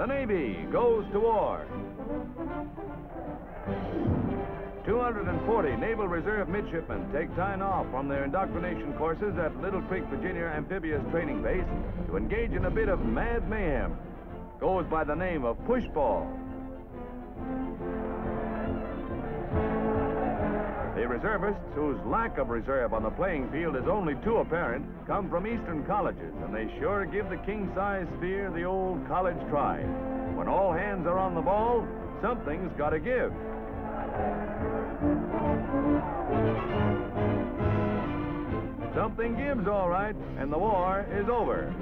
The Navy goes to war. 240 Naval Reserve midshipmen take time off from their indoctrination courses at Little Creek, Virginia Amphibious Training Base to engage in a bit of mad mayhem. Goes by the name of pushball. The reservists, whose lack of reserve on the playing field is only too apparent, come from Eastern colleges, and they sure give the king-size sphere the old college try. When all hands are on the ball, something's got to give. Something gives, all right, and the war is over.